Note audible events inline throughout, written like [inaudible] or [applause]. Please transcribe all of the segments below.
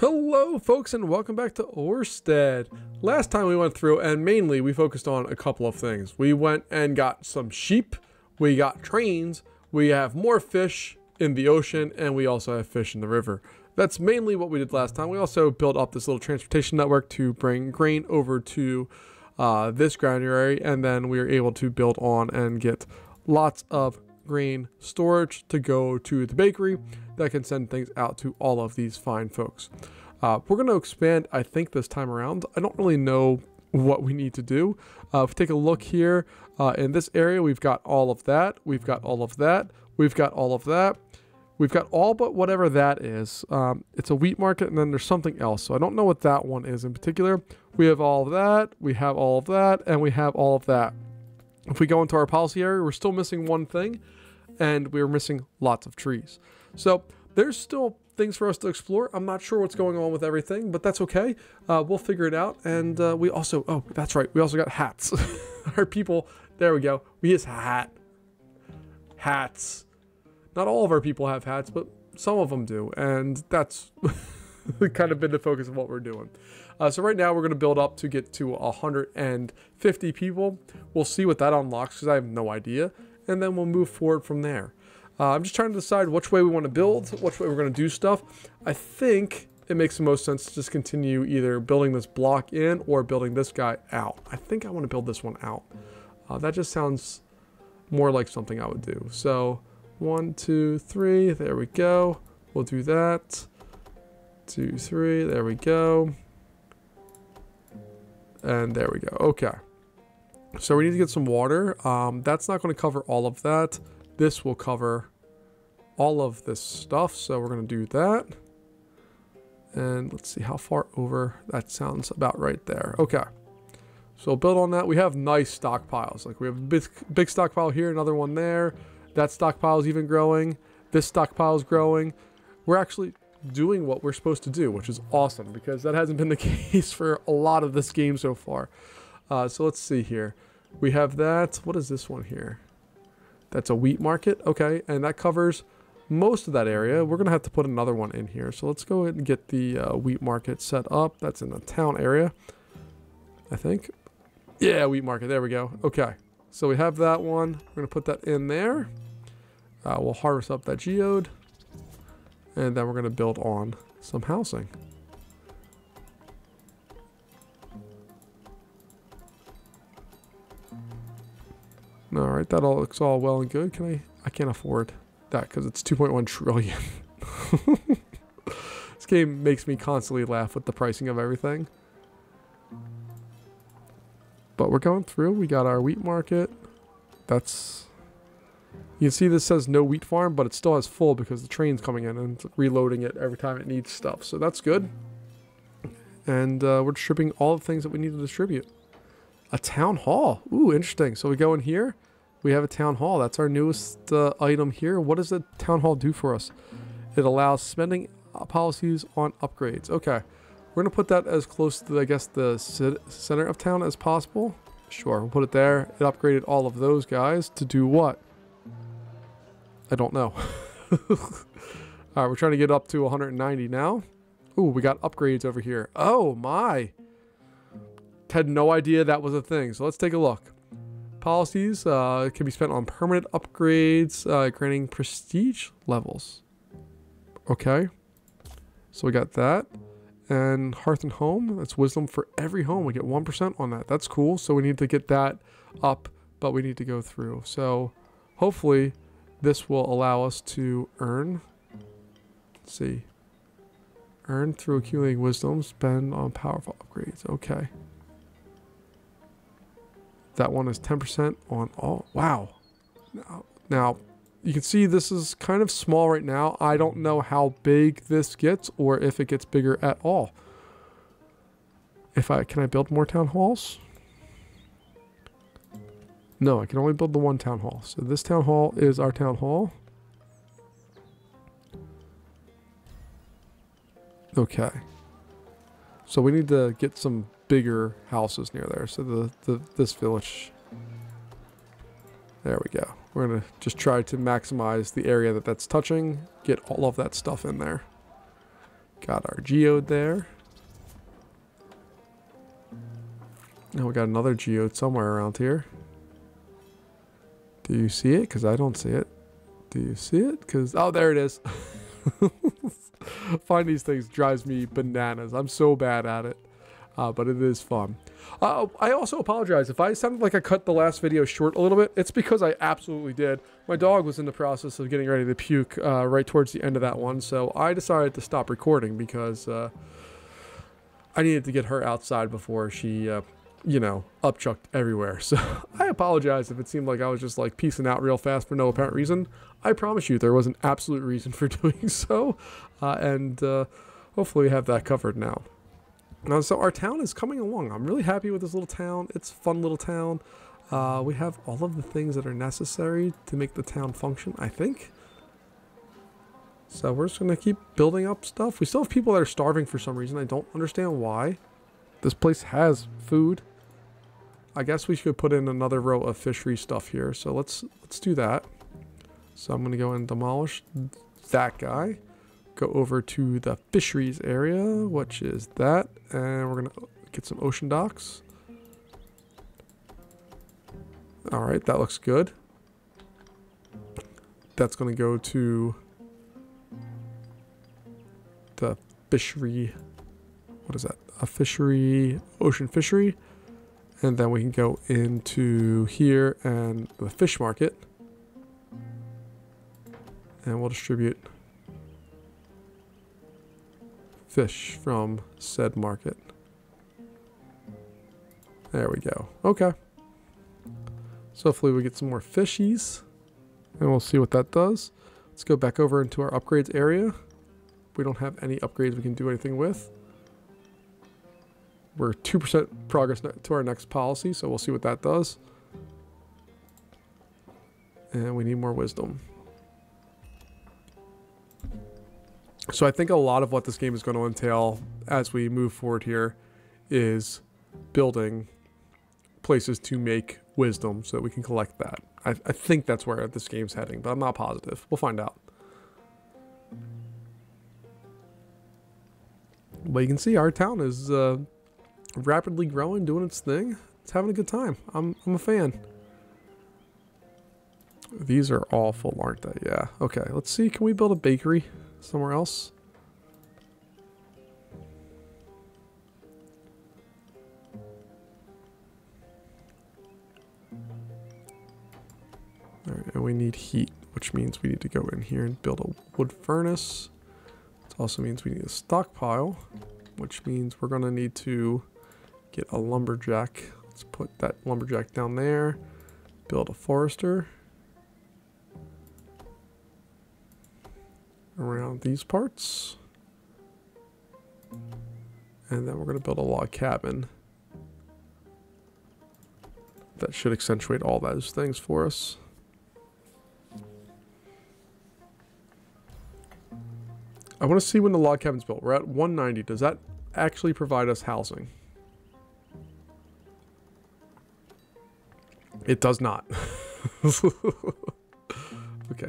Hello, folks, and welcome back to Orrstead. Last time we went through, and mainly we focused on a couple of things. We went and got some sheep, we got trains, we have more fish in the ocean, and we also have fish in the river. That's mainly what we did last time. We also built up this little transportation network to bring grain over to uh, this granary, and then we were able to build on and get lots of grain storage to go to the bakery that can send things out to all of these fine folks. Uh, we're going to expand, I think, this time around. I don't really know what we need to do. Uh, if we take a look here uh, in this area, we've got all of that. We've got all of that. We've got all of that. We've got all but whatever that is. Um, it's a wheat market, and then there's something else. So I don't know what that one is in particular. We have all of that. We have all of that, and we have all of that. If we go into our policy area, we're still missing one thing, and we're missing lots of trees. So there's still things for us to explore. I'm not sure what's going on with everything, but that's okay. Uh, we'll figure it out. And uh, we also, oh, that's right. We also got hats. [laughs] Our people, there we go. We use hat. Hats. Not all of our people have hats, but some of them do. And that's [laughs] [laughs] kind of been the focus of what we're doing. Uh, so right now we're going to build up to get to 150 people. We'll see what that unlocks because I have no idea. And then we'll move forward from there. Uh, I'm just trying to decide which way we want to build, which way we're going to do stuff. I think it makes the most sense to just continue either building this block in or building this guy out. I think I want to build this one out. Uh, that just sounds more like something I would do. So one, two, three, there we go. We'll do that. Two, three, there we go. And there we go. Okay. So we need to get some water. Um, that's not going to cover all of that. This will cover all of this stuff. So we're going to do that. And let's see how far over. That sounds about right there. Okay. So build on that. We have nice stockpiles. Like we have a big, big stockpile here, another one there. That stockpile is even growing. This stockpile is growing. We're actually doing what we're supposed to do, which is awesome because that hasn't been the [laughs] case for a lot of this game so far. Uh, so let's see here. We have that. What is this one here? That's a wheat market. Okay, and that covers most of that area. We're going to have to put another one in here. So let's go ahead and get the uh, wheat market set up. That's in the town area, I think. Yeah, wheat market. There we go. Okay, so we have that one. We're going to put that in there. Uh, we'll harvest up that geode. And then we're going to build on some housing. All right, that all looks all well and good. Can I? I can't afford that because it's 2.1 trillion. [laughs] this game makes me constantly laugh with the pricing of everything. But we're going through. We got our wheat market. That's... You can see this says no wheat farm, but it still has full because the train's coming in and reloading it every time it needs stuff. So that's good. And uh, we're distributing all the things that we need to distribute. A town hall. Ooh, interesting. So we go in here. We have a town hall. That's our newest uh, item here. What does the town hall do for us? It allows spending uh, policies on upgrades. Okay. We're going to put that as close to, I guess, the center of town as possible. Sure, we'll put it there. It upgraded all of those guys to do what? I don't know. [laughs] all right, we're trying to get up to 190 now. Ooh, we got upgrades over here. Oh, my had no idea that was a thing. So let's take a look. Policies uh, can be spent on permanent upgrades, uh, granting prestige levels. Okay. So we got that. And Hearth and Home, that's wisdom for every home. We get 1% on that. That's cool. So we need to get that up, but we need to go through. So hopefully this will allow us to earn. Let's see. Earn through accumulating wisdom, spend on powerful upgrades. Okay. That one is 10% on all. Wow. Now, now, you can see this is kind of small right now. I don't know how big this gets or if it gets bigger at all. If I Can I build more town halls? No, I can only build the one town hall. So this town hall is our town hall. Okay. So we need to get some bigger houses near there. So the, the this village. There we go. We're going to just try to maximize the area that that's touching. Get all of that stuff in there. Got our geode there. Now we got another geode somewhere around here. Do you see it? Because I don't see it. Do you see it? Because, oh, there it is. [laughs] Find these things drives me bananas. I'm so bad at it. Uh, but it is fun. Uh, I also apologize if I sounded like I cut the last video short a little bit. It's because I absolutely did. My dog was in the process of getting ready to puke uh, right towards the end of that one, so I decided to stop recording because uh, I needed to get her outside before she uh, you know, upchucked everywhere. [laughs] So I apologize if it seemed like I was just like piecing out real fast for no apparent reason. I promise you there was an absolute reason [laughs] for doing so. Uh, and uh, hopefully we have that covered now. Uh, so our town is coming along. I'm really happy with this little town. It's fun little town. Uh, we have all of the things that are necessary to make the town function, I think. So we're just going to keep building up stuff. We still have people that are starving for some reason. I don't understand why. This place has food. I guess we should put in another row of fishery stuff here. So let's let's do that. So I'm going to go and demolish that guy. Go over to the fisheries area, which is that. And we're going to get some ocean docks. All right, that looks good. That's going to go to the fishery. What is that? A fishery, ocean fishery. And then we can go into here and the fish market. And we'll distribute fish from said market. There we go. Okay. So hopefully we get some more fishies. And we'll see what that does. Let's go back over into our upgrades area. We don't have any upgrades we can do anything with. We're 2% progress to our next policy, so we'll see what that does. And we need more wisdom. So I think a lot of what this game is going to entail as we move forward here is building places to make wisdom so that we can collect that. I, I think that's where this game's heading, but I'm not positive. We'll find out. But you can see our town is uh, rapidly growing, doing its thing. It's having a good time. I'm, I'm a fan. These are awful, aren't they? Yeah. Okay, let's see. Can we build a bakery somewhere else? Alright, and we need heat, which means we need to go in here and build a wood furnace. It also means we need a stockpile, which means we're going to need to Get a lumberjack. Let's put that lumberjack down there. Build a forester. Around these parts. And then we're going to build a log cabin. That should accentuate all those things for us. I want to see when the log cabin's built. We're at 190. Does that actually provide us housing? It does not. [laughs] okay,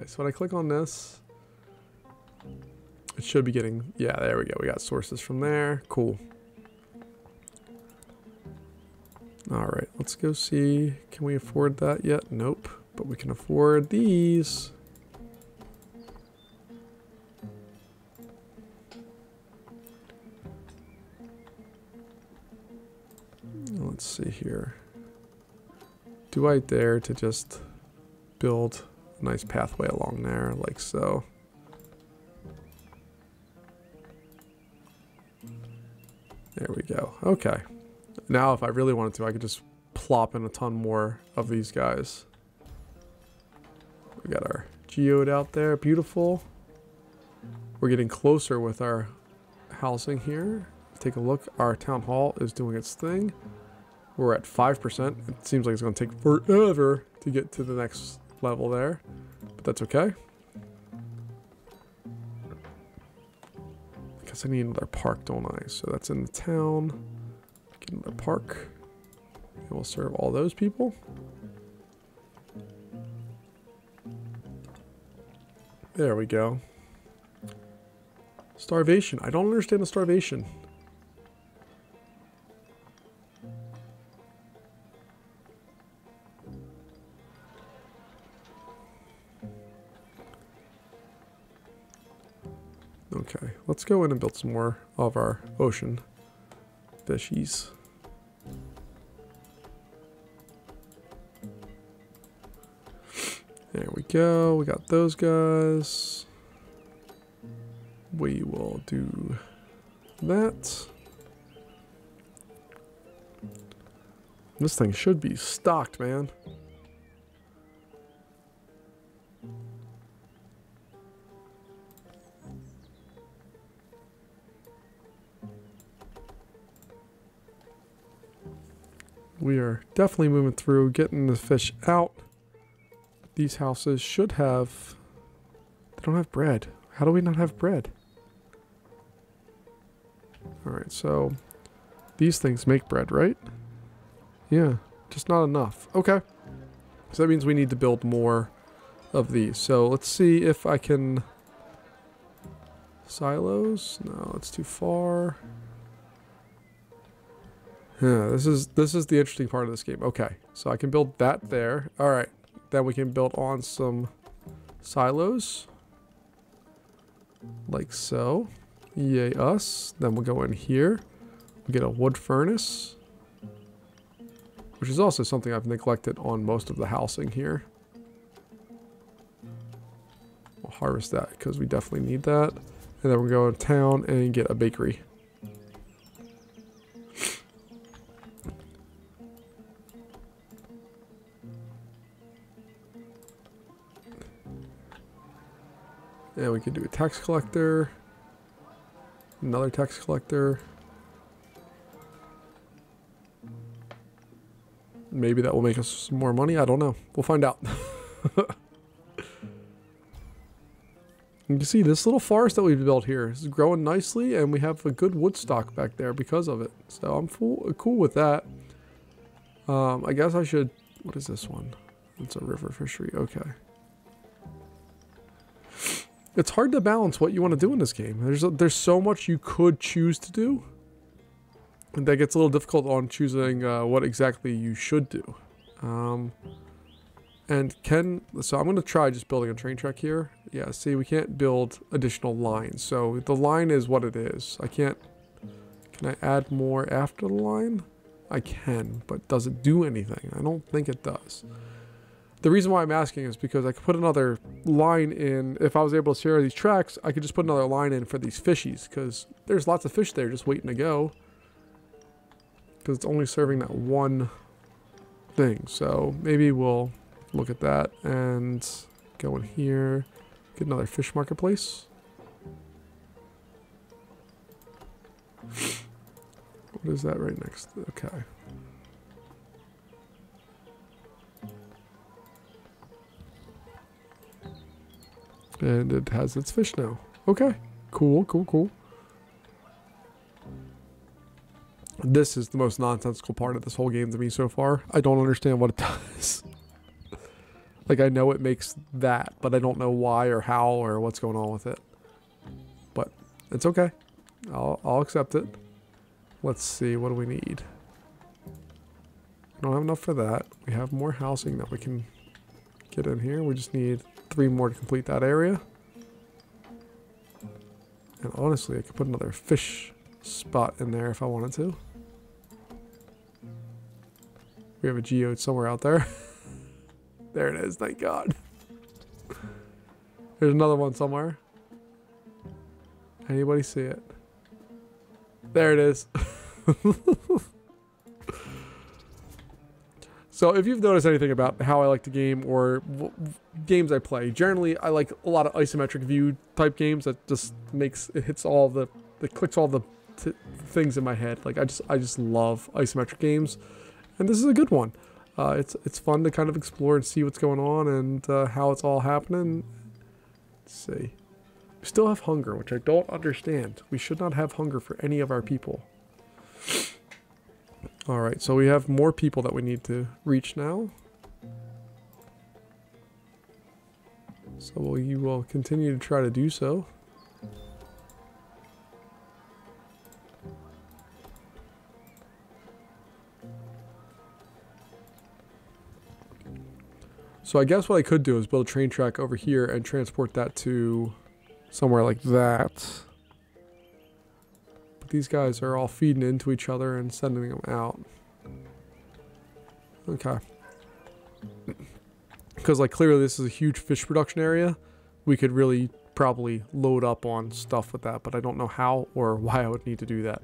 so when I click on this, it should be getting, yeah, there we go. We got sources from there. Cool. All right, let's go see. Can we afford that yet? Nope, but we can afford these. Let's see here. Do I dare to just build a nice pathway along there, like so? There we go. Okay. Now, if I really wanted to, I could just plop in a ton more of these guys. We got our geode out there. Beautiful. We're getting closer with our housing here. Take a look. Our town hall is doing its thing. We're at 5%. It seems like it's going to take forever to get to the next level there. But that's okay. I guess I need another park, don't I? So that's in the town. Get another park. And we'll serve all those people. There we go. Starvation. I don't understand the starvation. Let's go in and build some more of our ocean fishies. There we go. We got those guys. We will do that. This thing should be stocked, man. We are definitely moving through, getting the fish out. These houses should have... They don't have bread. How do we not have bread? Alright, so... These things make bread, right? Yeah, just not enough. Okay. So that means we need to build more of these. So let's see if I can... Silos? No, it's too far. Yeah, this is this is the interesting part of this game. Okay, so I can build that there. All right, then we can build on some silos, like so. Yay us. Then we'll go in here. We get a wood furnace, which is also something I've neglected on most of the housing here. We'll harvest that because we definitely need that. And then we'll go in town and get a bakery. And we can do a tax collector. Another tax collector. Maybe that will make us more money. I don't know. We'll find out. [laughs] you can see this little forest that we've built here is growing nicely and we have a good wood stock back there because of it. So I'm full, cool with that. Um, I guess I should... What is this one? It's a river fishery. Okay it's hard to balance what you want to do in this game. There's a, there's so much you could choose to do. And that gets a little difficult on choosing uh, what exactly you should do. Um, and can, so I'm going to try just building a train track here. Yeah, see, we can't build additional lines. So the line is what it is. I can't, can I add more after the line? I can, but does it do anything? I don't think it does. The reason why I'm asking is because I could put another line in. If I was able to share these tracks, I could just put another line in for these fishies because there's lots of fish there just waiting to go. Because it's only serving that one thing. So maybe we'll look at that and go in here. Get another fish marketplace. What is that right next? Okay. And it has its fish now. Okay. Cool, cool, cool. This is the most nonsensical part of this whole game to me so far. I don't understand what it [laughs] does. like, I know it makes that, but I don't know why or how or what's going on with it. But it's okay. I'll, I'll accept it. Let's see, what do we need? We don't have enough for that. We have more housing that we can get in here. We just need three more to complete that area. And honestly, I could put another fish spot in there if I wanted to. We have a geode somewhere out there. [laughs] there it is, thank God. [laughs] There's another one somewhere. Anybody see it? There it is. [laughs] So if you've noticed anything about how I like to game or games I play, generally I like a lot of isometric view type games that just makes it hits all the it clicks all the things in my head. Like I just I just love isometric games, and this is a good one. Uh, it's it's fun to kind of explore and see what's going on and uh, how it's all happening. Let's see. We still have hunger, which I don't understand. We should not have hunger for any of our people. Alright, so we have more people that we need to reach now. So we'll, you will continue to try to do so. So I guess what I could do is build a train track over here and transport that to somewhere like that. These guys are all feeding into each other and sending them out. Okay. Because like clearly this is a huge fish production area. We could really probably load up on stuff with that, but I don't know how or [laughs] why I would need to do that.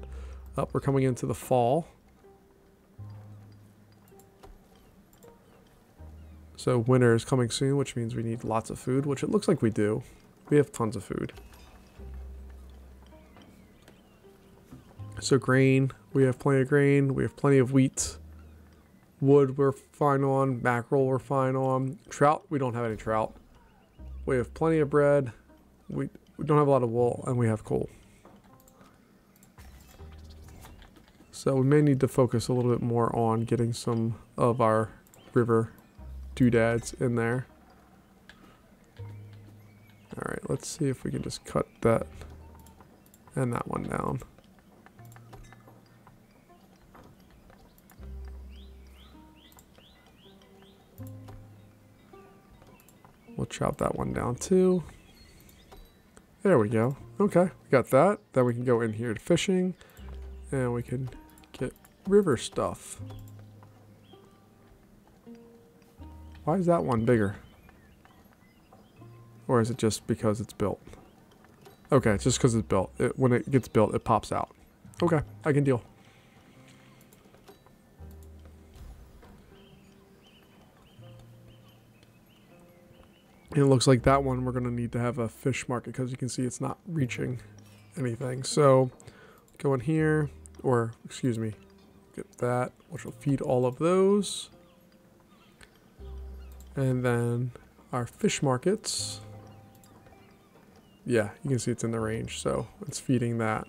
Up, we're coming into the fall. So winter is coming soon, which means we need lots of food, which it looks like we do. We have tons of food. So grain, we have plenty of grain, we have plenty of wheat. Wood we're fine on, mackerel we're fine on. Trout, we don't have any trout. We have plenty of bread. We, we don't have a lot of wool, and we have coal. So we may need to focus a little bit more on getting some of our river doodads in there. Alright, let's see if we can just cut that and that one down. We'll chop that one down too. There we go. Okay, we got that. Then we can go in here to fishing and we can get river stuff. Why is that one bigger? Or is it just because it's built? Okay, it's just because it's built. It, when it gets built, it pops out. Okay, I can deal. And it looks like that one we're going to need to have a fish market because you can see it's not reaching anything. So go in here, or excuse me, get that, which will feed all of those. And then our fish markets. Yeah, you can see it's in the range, so it's feeding that.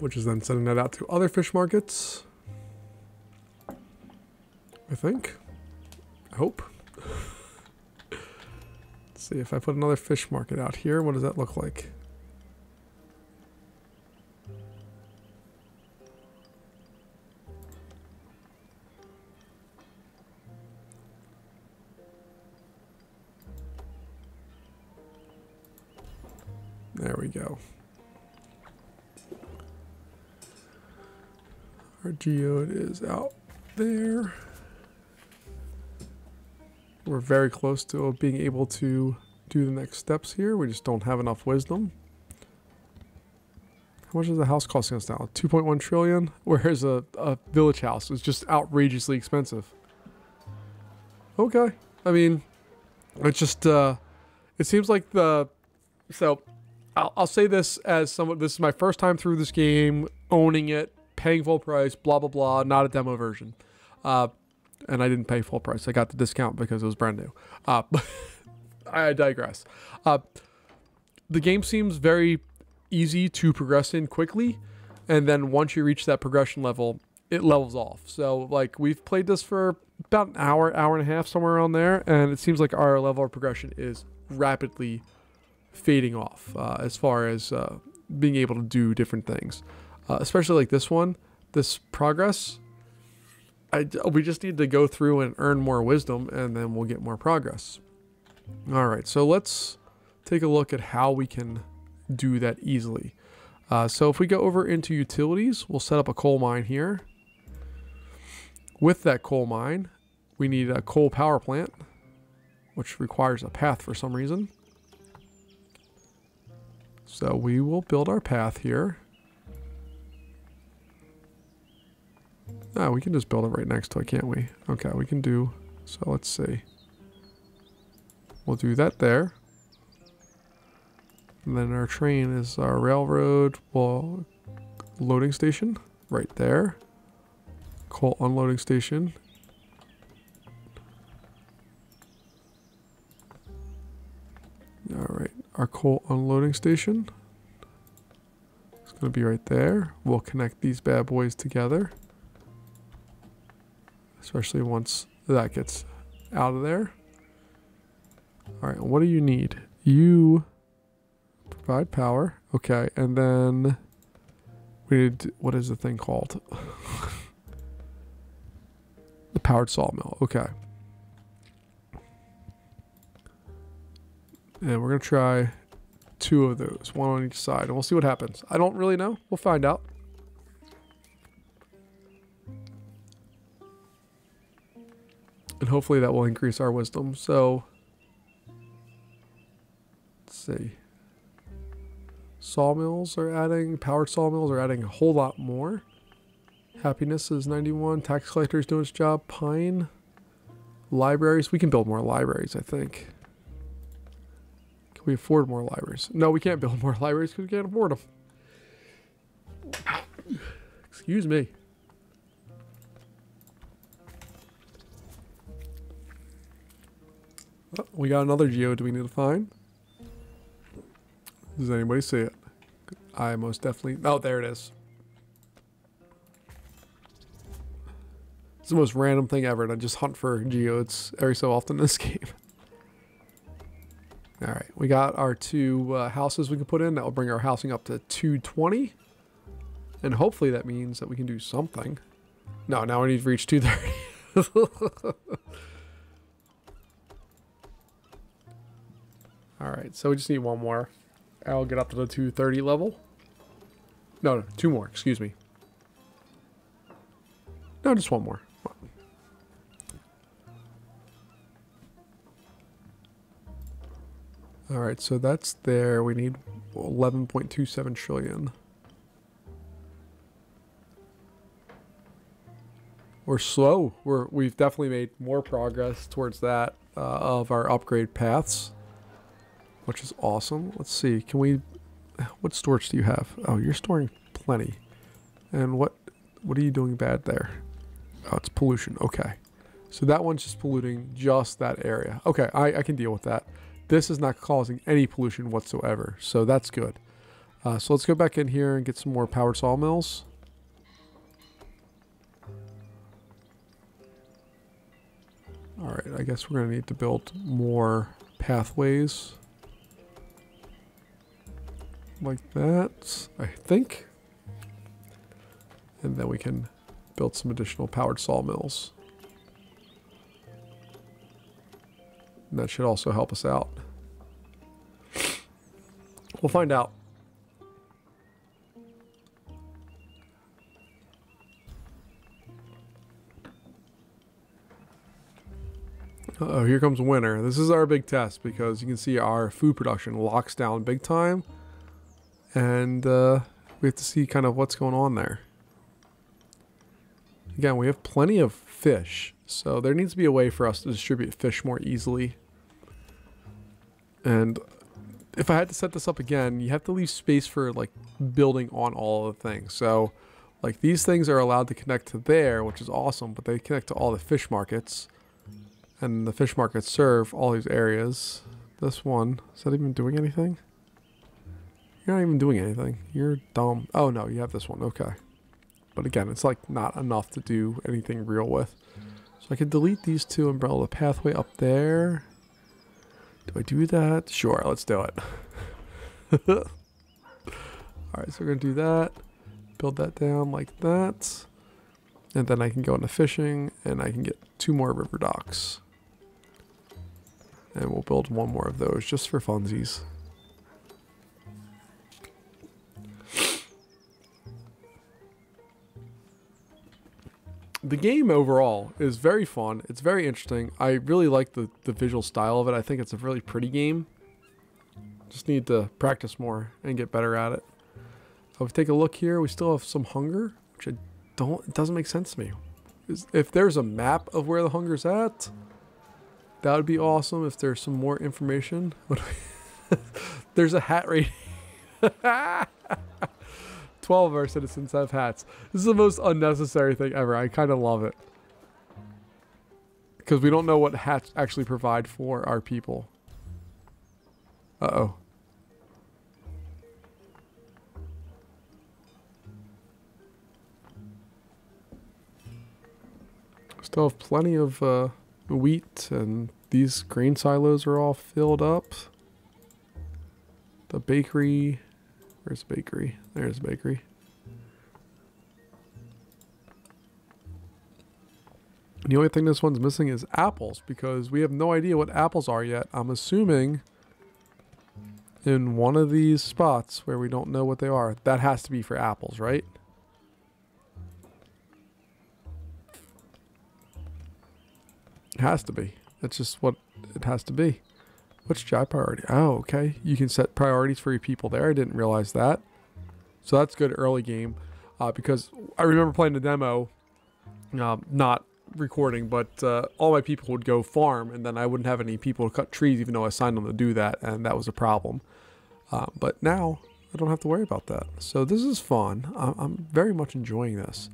Which is then sending that out to other fish markets. I think. I hope. Let's see if I put another fish market out here, what does that look like? There we go. Our geode is out there. We're very close to being able to do the next steps here. We just don't have enough wisdom. How much is the house costing us now? 2.1 trillion? [laughs] Whereas a, a village house is just outrageously expensive. Okay. I mean, it's just, uh, it seems like the, so I'll, I'll say this as someone, this is my first time through this game, owning it, paying full price, blah, blah, blah, not a demo version. Uh, and I didn't pay full price. I got the discount because it was brand new. Uh, [laughs] I digress. Uh, the game seems very easy to progress in quickly, and then once you reach that progression level, it levels off. So like we've played this for about an hour, hour and a half, somewhere around there, and it seems like our level of progression is rapidly fading off uh, as far as uh, being able to do different things. Uh, especially like this one, this progress. I, we just need to go through and earn more wisdom, and then we'll get more progress. All right, so let's take a look at how we can do that easily. Uh, so if we go over into utilities, we'll set up a coal mine here. With that coal mine, we need a coal power plant, which requires a path for some reason. So we will build our path here. Ah, we can just build it right next to it, can't we? Okay, we can do... So let's see. We'll do that there. And then our train is our railroad well, loading station right there. Coal unloading station. Alright, our coal unloading station. It's going to be right there. We'll connect these bad boys together. Especially once that gets out of there. Alright, what do you need? You provide power. Okay, and then we need, what is the thing called? [laughs] The powered sawmill. Okay. And we're going to try two of those, one on each side, and we'll see what happens. I don't really know. We'll find out. And hopefully that will increase our wisdom. So, let's see. Sawmills are adding, powered sawmills are adding a whole lot more. Happiness is 91. Tax collector is doing its job. Pine. Libraries. We can build more libraries, I think. Can we afford more libraries? No, we can't build [laughs] more libraries because we can't afford them. Excuse me. Oh, we got another geode we need to find. Does anybody see it? I most definitely... Oh, there it is. It's the most random thing ever, and I just hunt for geodes every so often in this [laughs] game. Alright, we got our two uh, houses we can put in. That will bring our housing up to 220. And hopefully that means that we can do something. No, now we need to reach 230. [laughs] Alright, so we just need one more. I'll get up to the 230 level. No, no, two more, excuse me. No, just one more. Alright, so that's there. We need 11.27 trillion. We're slow. We're, we've definitely made more progress towards that uh, of our upgrade paths which is awesome. Let's see, can we, what storage do you have? Oh, you're storing plenty. And what, what are you doing bad there? Oh, it's pollution, okay. So that one's just polluting just that area. Okay, I, I can deal with that. This is not causing any pollution whatsoever, so that's good. Uh, so let's go back in here and get some more powered sawmills. Alright, I guess we're to need to build more pathways like that, I think. And then we can build some additional powered sawmills. And that should also help us out. We'll find out. Uh oh here comes winter. This is our big test because you can see our food production locks down big time and uh, we have to see kind of what's going on there. Again, we have plenty of fish, so there needs to be a way for us to distribute fish more easily. And if I had to set this up again, you have to leave space for like building on all of the things. So like these things are allowed to connect to there, which is awesome, but they connect to all the fish markets. And the fish markets serve all these areas. This one, is that even doing anything? You're not even doing anything. You're dumb. Oh, no, you have this one. Okay. But again, it's like not enough to do anything real with. So I could delete these two and pathway up there. Do I do that? Sure, let's do it. [laughs] Alright, so we're going to do that. Build that down like that. And then I can go into fishing and I can get two more river docks. And we'll build one more of those just for funsies. The game overall is very fun. It's very interesting. I really like the, the visual style of it. I think it's a really pretty game. Just need to practice more and get better at it. If we take a look here, we still have some hunger, which I don't, it doesn't make sense to me. If there's a map of where the hunger's at, that would be awesome. If there's some more information. [laughs] [laughs] there's a hat rating. [laughs] 12 of our citizens have hats. This is the most unnecessary thing ever. I kind of love it. Because we don't know what hats actually provide for our people. Uh-oh. Still have plenty of uh, wheat and these grain silos are all filled up. The bakery Where's bakery? There's the bakery. The only thing this one's missing is apples because we have no idea what apples are yet. I'm assuming in one of these spots where we don't know what they are, that has to be for apples, right? It has to be. That's just what it has to be. What's job priority? Oh, okay. You can set priorities for your people there. I didn't realize that. So that's good early game uh, because I remember playing the demo, uh, not recording, but uh, all my people would go farm, and then I wouldn't have any people to cut trees, even though I signed them to do that, and that was a problem. Uh, but now I don't have to worry about that. So this is fun. I'm, I'm very much enjoying this.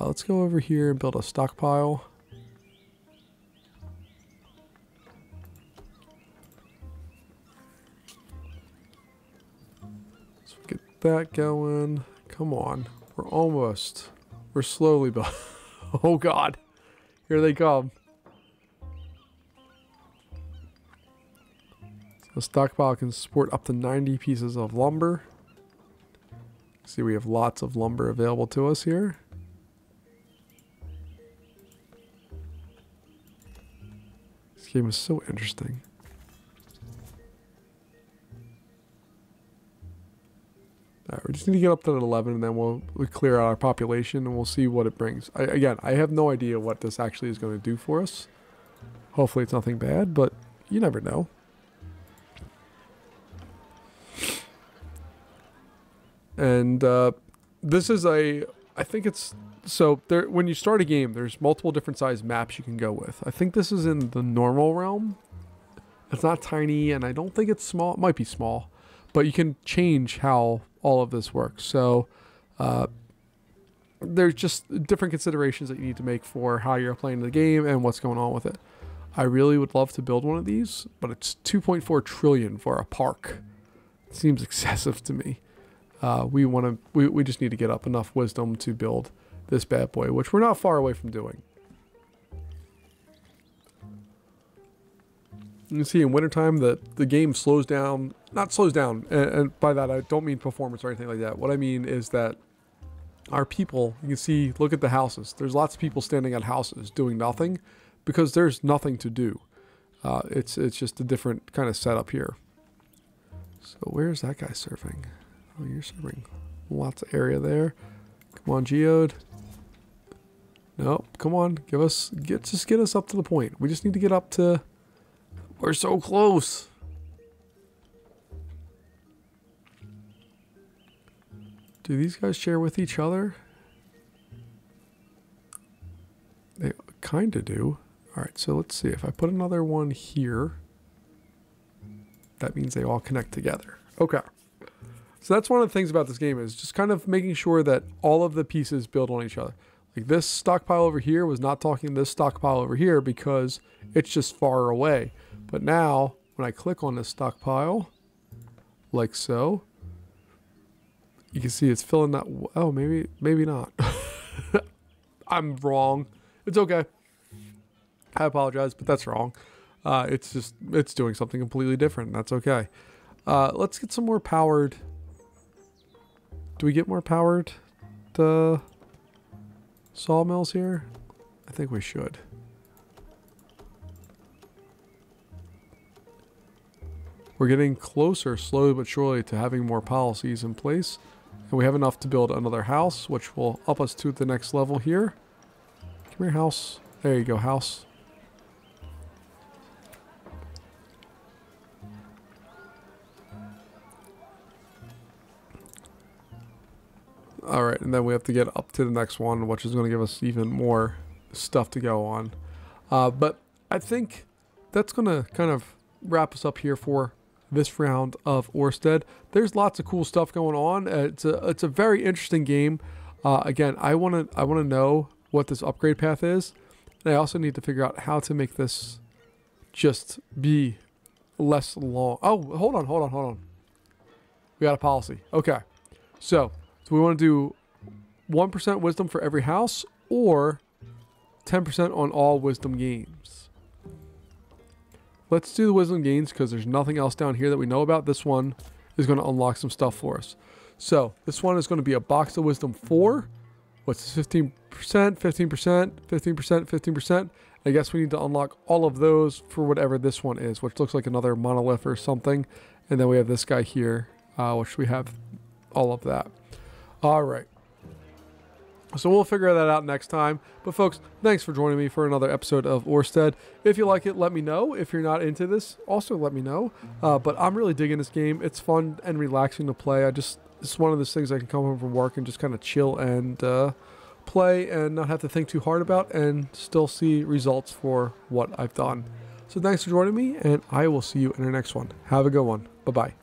Uh, let's go over here and build a stockpile. That going. Come on. We're almost. We're slowly, but [laughs] oh god. Here they come. The stockpile can support up to 90 pieces of lumber. See, we have lots of lumber available to us here. This game is so interesting. We just need to get up to 11 and then we'll, we'll clear out our population and we'll see what it brings. I, again, I have no idea what this actually is going to do for us. Hopefully it's nothing bad, but you never know. And uh, this is a, I think it's, so there when you start a game, there's multiple different size maps you can go with. I think this is in the normal realm. It's not tiny and I don't think it's small. It might be small, but you can change how all of this works. So uh, there's just different considerations that you need to make for how you're playing the game and what's going on with it. I really would love to build one of these, but it's 2.4 trillion for a park. It seems [laughs] excessive to me. Uh, we want to. We, we just need to get up enough wisdom to build this bad boy, which we're not far away from doing. You see in wintertime that the game slows down, not slows down, and, and by that I don't mean performance or anything like that. What I mean is that our people, you can see, look at the houses. There's lots of people standing at houses doing nothing because there's nothing to do. Uh, it's it's just a different kind of setup here. So where's that guy surfing? Oh, you're serving lots of area there. Come on, Geode. Nope, come on, give us, get just get us up to the point. We just need to get up to, we're so close. Do these guys share with each other? They kind of do. All right, so let's see. If I put another one here, that means they all connect together. Okay. So that's one of the things about this game is just kind of making sure that all of the pieces build on each other. Like this stockpile over here was not talking this stockpile over here because it's just far away. But now when I click on this stockpile, like so, you can see it's filling that. Oh, maybe, maybe not. [laughs] I'm wrong. It's okay. I apologize, but that's wrong. Uh, it's just, it's doing something completely different. That's okay. Uh, let's get some more powered do we get more powered uh, sawmills here? I think we should. We're getting closer, slowly but surely, to having more policies in place. And we have enough to build another house, which will up us to the next level here. Come here, house. There you go, house. All right, and then we have to get up to the next one, which is going to give us even more stuff to go on. Uh, but I think that's going to kind of wrap us up here for this round of Orrstead. There's lots of cool stuff going on. It's a it's a very interesting game. Uh, again, I want to I want to know what this upgrade path is, and I also need to figure out how to make this just be less long. Oh, hold on, hold on, hold on. We got a policy. Okay, so so we want to do 1% wisdom for every house or 10% on all wisdom gains. Let's do the wisdom gains because there's nothing else down here that we know about. This one is going to unlock some stuff for us. So this one is going to be a box of wisdom 4 what's this, 15%, 15%, 15%, 15%. I guess we need to unlock all of those for whatever this one is, which looks like another monolith or something. And then we have this guy here, uh, which we have all of that. All right. So we'll figure that out next time. But folks, thanks for joining me for another episode of Orrstead. If you like it, let me know. If you're not into this, also let me know. Uh, but I'm really digging this game. It's fun and relaxing to play. I just it's one of those things I can come home from work and just kind of chill and uh, play and not have to think too hard about and still see results for what I've done. So thanks for joining me, and I will see you in the next one. Have a good one. Bye bye.